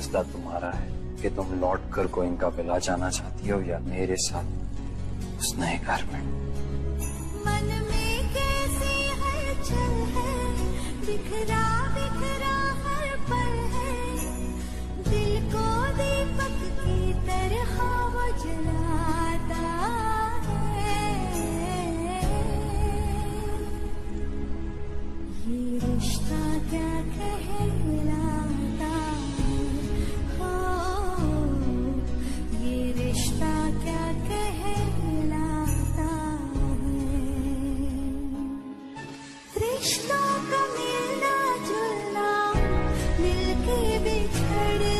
फैसला तुम्हारा है कि तुम लौट कर को इनका बिला जाना चाहती हो या मेरे साथ उस नए घर में? रिश्ता क्या कहे रिश्तों का मिलना जुलना मिलके बिछड़े